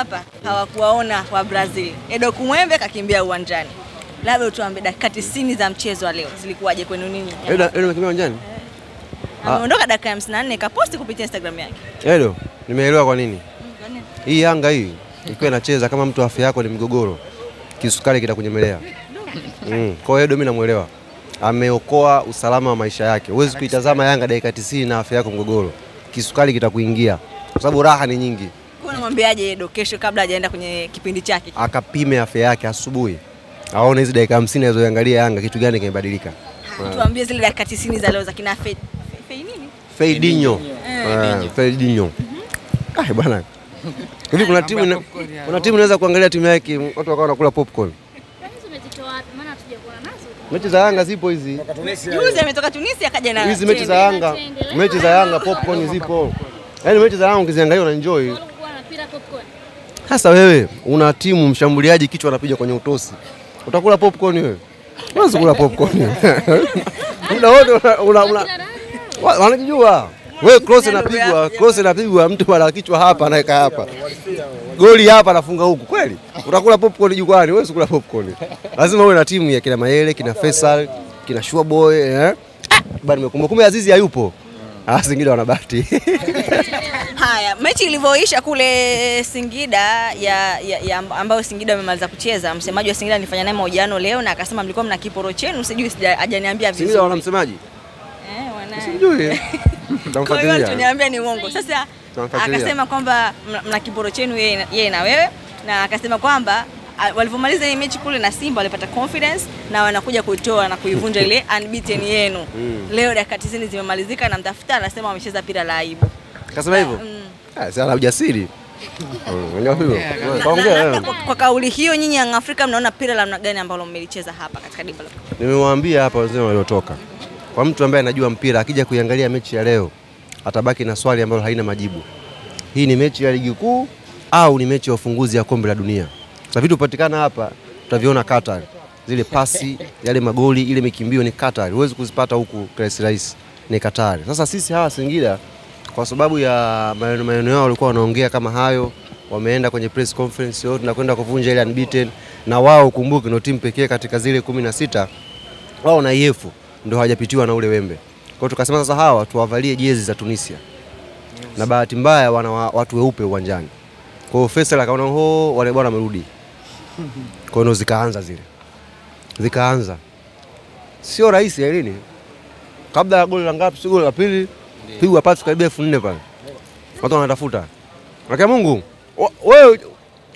hapa hawakuwaona wa Brazil. Edo Kumwembe kakimbia uwanjani. Labda utuambie dakika 90 za mchezo wa leo zilikuwaje kwenu ninyi? Edo Edo amekimbia uwanjani? Ameondoka dakika ya 54 kaposti kupitia Instagram yake. Edo, nimeelewa kwa nini. Hii Yanga hii ikiwa inacheza kama mtu afya yako ni mgogoro, kisukari kitakunyemelea. Mm. Kwa hiyo Edo mimi namuelewa. Ameokoa usalama wa maisha yake. Huwezi kuitazama Yanga dakika 90 na afya yako mgogoro. Kisukari kitakuingia. Kwa sababu raha ni nyingi. Unamwambiaje Edo kesho kabla hajaenda kwenye kipindi chake? Akapime afya yake asubuhi. Aone hizi dakika 50 alizoangalia Yanga kitu gani kimebadilika. Tuambie zile dakika 90 za leo za kina Fei Fei nini? Feidinho. Dinyo. Feidinho. Ah, bwana. Hivi kuna timu ina- kuna timu inaweza kuangalia timu yake watu wakawa wanakula popcorn. Mechi za Yanga zipo hizi. Juzi ametoka Tunisia akaja na Hizi mechi za. Yanga, mechi za Yanga popcorn zipo. Yaani mechi za Yanga ukiziangalia una enjoy. Sasa wewe una timu mshambuliaji kichwa anapiga kwenye utosi. Utakula popcorn wewe? Unaweza kula popcorn. Muda wote una- una Wanajua. Wanajijua. Wewe cross inapigwa, cross inapigwa mtu ana kichwa hapa anaweka hapa. Goli hapa anafunga huku kweli? Utakula popcorn jukwani, wewe usikula popcorn. Lazima uwe na timu ya kina Mayele, kina Faisal, kina Shua Boy, eh? Bado nimekumbuka kumbe Azizi hayupo. Ah, Singida wana bahati. Haya, mechi ilivyoisha kule Singida ya, ya, ya ambayo Singida wamemaliza kucheza, msemaji wa Singida nilifanya naye mahojiano leo na akasema mlikuwa mna kiporo chenu, sijui hajaniambia vizuri. Singida wana msemaji? Eh, wana- Sijui. Kwa hiyo tuniambia ni uongo. Sasa akasema kwamba mna, kiporo chenu yeye na- wewe, na akasema kwamba walivyomaliza hii mechi kule na Simba walipata confidence na wanakuja kuitoa na kuivunja ile unbeaten yenu. Mm. Leo dakika 90 zimemalizika na mtafuta anasema wamecheza pira la aibu. Kasema hivyo? Mm. Ah, si ana ujasiri. Mm, kwa, kwa kauli hiyo nyinyi Young Africa mnaona pira la namna gani ambalo mmelicheza hapa katika dimba la Nimewaambia hapa wenzenu waliotoka, kwa mtu ambaye anajua mpira akija kuiangalia mechi ya leo atabaki na swali ambalo haina majibu. Hii ni mechi ya ligi kuu au ni mechi ya ufunguzi ya kombe la dunia? Sasa vitu hupatikana hapa tutaviona Qatar, zile pasi, yale magoli, ile mikimbio ni Qatar, huwezi kuzipata huku kirahisi rahisi, ni Qatar. Sasa sisi hawa Singida kwa sababu ya maneno maneno yao walikuwa wanaongea kama hayo, wameenda kwenye press conference yote na kwenda kuvunja ile unbeaten, na wao ukumbuke, ndio timu pekee katika zile kumi na sita wao na IF ndio hawajapitiwa na ule wembe. Kwa hiyo tukasema sasa hawa tuwavalie jezi za Tunisia, na bahati mbaya wana watu weupe uwanjani. Kwa hiyo Faisal akaona ho, wale bwana wamerudi. Kwa hiyo zikaanza zile, zikaanza. Sio rahisi Elini, kabla ya goli la ngapi, si goli la pili, pigwa pasi karibia elfu nne pale, watu wanatafuta. Lakini Mungu wewe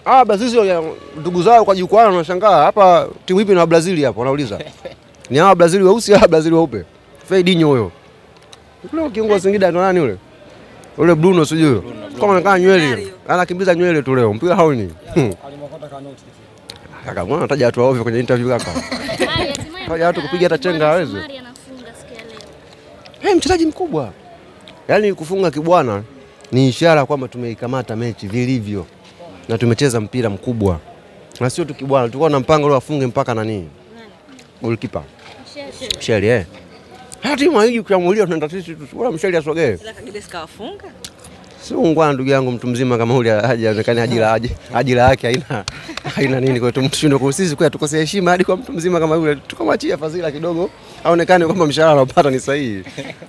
ah, Brazil sio ndugu zao kwa jukwaa wanashangaa. Hapa, timu ipi na Brazil hapo, wanauliza. Ni hawa Brazil weusi au Brazil weupe? Fedinho huyo. Ule kiungo Singida ndo nani ule ule Bruno sijui kama anakaa nywele. Anakimbiza nywele tu leo, mpira haoni kaka, mbona unataja watu waovyo kwenye interview kaka? Kaja watu kupiga hata chenga hawezi. Hey, mchezaji mkubwa, yaani kufunga kibwana ni ishara kwamba tumeikamata mechi vilivyo na tumecheza mpira mkubwa, na sio tu kibwana, tulikuwa na mpango leo afunge mpaka nani, goalkeeper. Msheli. Eh. Hata timu hii kuamulia, tunaenda sisi tu, bora Msheli asogee. Si ungwana ndugu yangu, mtu mzima kama huyu hajaonekana ajira aje ajira yake haina haina nini, kwa hiyo tumshindwe kwa sisi kwa tukosea heshima hadi kwa mtu mzima kama yule, tukamwachia fadhila kidogo aonekane kwamba mshahara anaopata ni sahihi.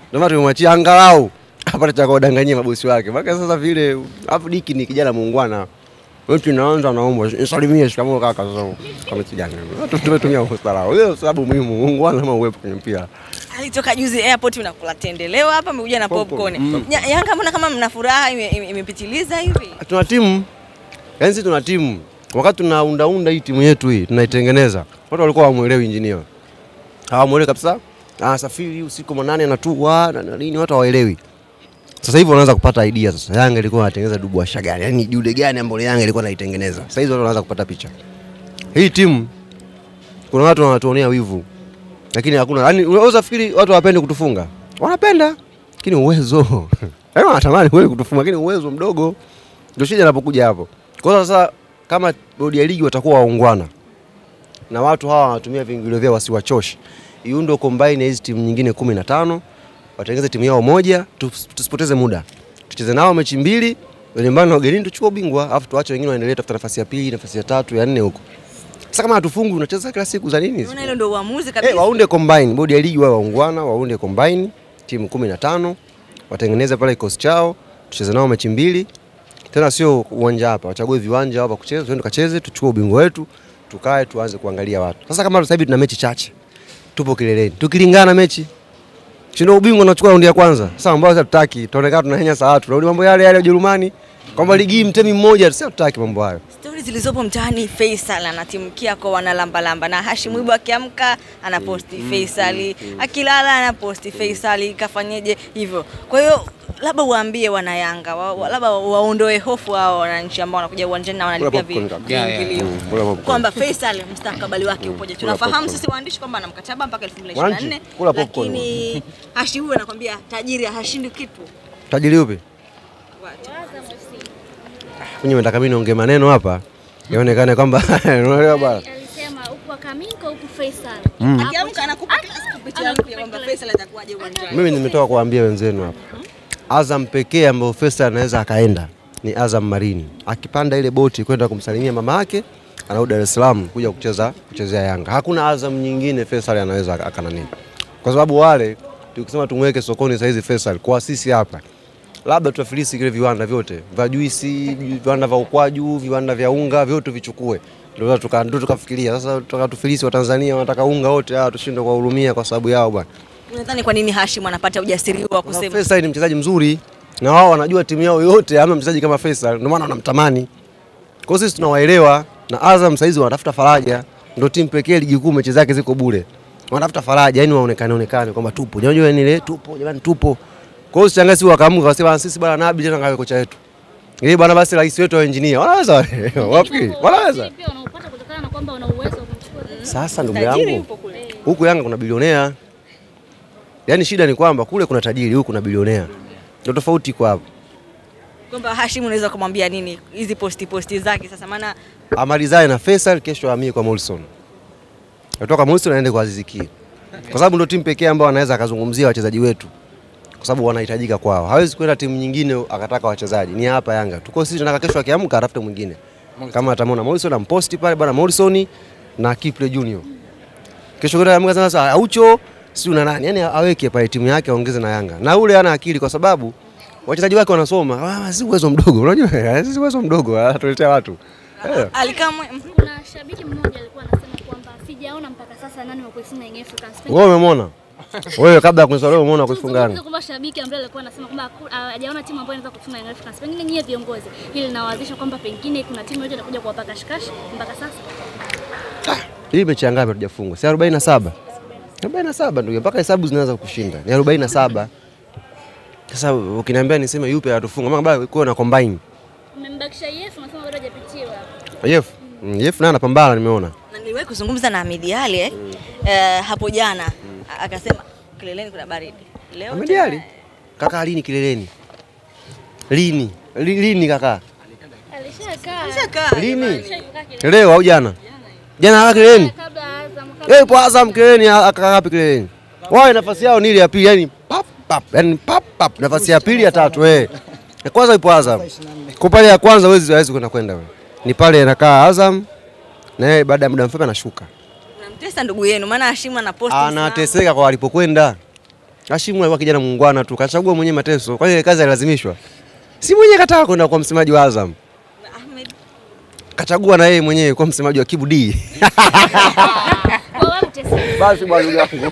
Ndio maana tumemwachia angalau apate cha kuwadanganyia mabosi wake. Maana sasa vile afu Diki ni kijana muungwana. Wewe tunaanza naomba nisalimie shikamoo kaka sasa kama kijana. Tumetumia ustaarabu. Hiyo sababu muhimu muungwana kama uwepo kwenye mpira. Alitoka juzi airport unakula tende. Leo hapa amekuja na Popcorn. popcorn. Yanga mbona kama mna furaha ime- ime- imepitiliza hivi? tuna timu sisi tuna timu wakati tunaundaunda hii timu yetu hii tunaitengeneza. Watu walikuwa hawamuelewi injinia hawamuelewi kabisa anasafiri usiku manane anatua na nini watu hawaelewi. Sasa hivi wanaanza kupata idea sasa. Yanga ilikuwa inatengeneza dubuasha gani? Yani jude gani ambalo Yanga ilikuwa inaitengeneza? Sasa hizi watu wanaanza kupata picha. Hii timu kuna watu wanatuonea wivu lakini hakuna. Yani unaweza fikiri watu hawapendi kutufunga. Wanapenda lakini uwezo. Yani wanatamani kweli kutufunga lakini uwezo mdogo. Ndio shida inapokuja hapo. Kwa sasa kama bodi ya ligi watakuwa waungwana na watu hawa wanatumia viingilio vyao wasiwachoshe, iundo combine ya hizi timu nyingine kumi na tano watengeneze timu yao moja, tusipoteze muda, tucheze nao mechi mbili, nyumbani na ugenini tuchukue ubingwa, afu tuache wengine waendelee tafuta nafasi ya pili, nafasi ya tatu, ya nne huko. Sasa kama hatufungi unacheza kila siku za nini? Unaona hilo ndio uamuzi kabisa. Eh, waunde combine, bodi ya ligi wao waungwana, waunde combine timu kumi na tano watengeneze pale kikosi chao, tucheze nao mechi mbili, tena sio uwanja hapa, wachague viwanja hapa kucheza, twende tukacheze, tuchukue ubingwa wetu, tukae tuanze kuangalia watu. Sasa kama sasa hivi tuna mechi chache, tupo kileleni, tukilingana mechi shindo ubingwa unachukua raundi ya kwanza. Sasa ambao sasa tutaki, tutaonekana tunahenya saa watu, tunarudi mambo yale yale ya Ujerumani, kwamba ligi hii mtemi mmoja, sasa tutaki mambo hayo. Stori zilizopo mtaani, Faisal anatimkia kwa wanalambalamba na Hashim Ibu akiamka anaposti Faisal, akilala anaposti Faisal, kafanyeje hivyo. Kwa hiyo labda uambie wana Yanga wa, wa, labda waondoe hofu hao wananchi ambao wanakuja uwanjani na wanalipia viingilio Mm, kwamba Faisal mustakabali wake upoje. Tunafahamu sisi waandishi kwamba ana mkataba mpaka 2024 Wananchi, kula lakini Hashim anakwambia tajiri hashindi kitu. Tajiri upi? Mwenye nataka mimi niongee maneno hapa yaonekane kwamba unaelewa bwana. Alisema huku Akaminko huko Faisal. Akiamka anakupa kila kupitia yangu mpya kwamba Faisal atakuwaje uwanjani. Mimi nimetoka kuambia wenzenu hapa, Azam pekee ambayo Faisal anaweza akaenda ni Azam Marini, akipanda ile boti kwenda kumsalimia mama yake, anarudi Dar es Salaam kuja kucheza kuchezea Yanga. Hakuna Azam nyingine Faisal anaweza akanani, kwa sababu wale tukisema tumweke sokoni saizi Faisal, kwa sisi hapa labda tutafilisi kile viwanda vyote vya juisi, viwanda vya ukwaju, viwanda vya unga, vyote vichukue, ndio tuka ndio tukafikiria sasa, tukatufilisi Watanzania wanataka unga wote, hawa tushindwe kuwahurumia kwa sababu yao bwana. Unadhani kwa nini Hashim anapata ujasiri wa kusema Faisal ni mchezaji mzuri na wao wanajua timu yao yote ama mchezaji kama Faisal, ndio maana wanamtamani. Kwa sisi tunawaelewa, na Azam saizi wanatafuta faraja, ndio timu pekee ligi kuu mechi zake ziko bure, wanatafuta faraja, yani waonekane onekane kwamba tupo, unajua ile tupo, jamani tupo. Kwa hiyo sichangazi si wakaamka wasema sisi bwana Nabi tena ngawe kocha wetu. Ili bwana, basi rais wetu wa engineer. Wanaweza wapi, wanaweza. Pia unaupata kutokana na kwamba una uwezo wa kumchukua. Sasa ndugu yangu, huku Yanga kuna bilionea, yaani shida ni kwamba kule kuna tajiri, huku kuna bilionea, ndio tofauti iko hapo. Kwamba Hashim unaweza kumwambia nini? Hizi posti posti zake sasa, maana amalizae na Faisal, kesho ahamie kwa Molson, kutoka Molson aende kwa Aziz Ki, kwa sababu ndio timu pekee ambayo anaweza akazungumzia wachezaji wetu, kwa sababu wanahitajika kwao. Hawezi kwenda timu nyingine akataka wachezaji, ni hapa Yanga tuko sisi. Tunataka kesho akiamka atafute mwingine, kama atamwona Morrison amposti pale bwana Morrison na Kiple Junior, kesho kwenda Yanga sasa Aucho si una nani, yani aweke pale timu yake aongeze na Yanga, na ule ana akili kwa sababu wachezaji wake wanasoma. Ah, si uwezo mdogo, unajua si uwezo mdogo, anatuletea watu eh. alikamwe Kuna shabiki mmoja alikuwa anasema kwamba sijaona mpaka sasa nani wa kuisema Young Africans. Wewe umemwona? Wewe kabla ya kuniswali umeona kuifunga Yanga? Kwa shabiki ambaye alikuwa anasema kwamba ah, hajaona timu ambayo inaweza kufunga Young Africans. Pengine nyie viongozi hili linawazisha kwamba pengine kuna timu yote inakuja kuwapa kashikashi mpaka sasa. Hii mechi ngapi hatujafungwa? Si 47. 47 ndugu, mpaka hesabu zinaanza kushinda. Ni 47. Sasa ukiniambia niseme yupi atufunga, maana bado kuwa na combine. Mmembakisha EF unasema bado hajapitiwa. Yef. Mm, Yef naye anapambana nimeona. na niliwahi kuzungumza na Ahmed Ali eh, eh, hapo jana A- akasema kileleni kuna baridi leo amejali tena- Kaka lini kileleni? Lini? Li- Lini kaka? Alishakaa. Lini? Leo au jana? Jana kaka kileleni? Kabla Azam kabla Eh, ipo Azam kileleni akakaa wapi kileleni? Wao nafasi yao ni ile ya pili, yani pap pap, yani pap pap, nafasi ya pili ya tatu eh. Ya kwanza ipo Azam. Kwa pale ya kwanza huwezi hawezi kwenda kwenda wewe. Ni pale anakaa Azam na yeye baada ya muda mfupi anashuka. Unamtesa ndugu yenu, maana Hashimu ana posti Anateseka kwa alipokwenda. Hashimu alikuwa kijana muungwana tu, kachagua mwenyewe mateso. Kwa hiyo kazi alilazimishwa. Si mwenyewe kataka kwenda kwa msemaji wa Azam. Ahmed Kachagua na yeye mwenyewe kwa msemaji wa Kibu D. Basi bwana ndugu yangu.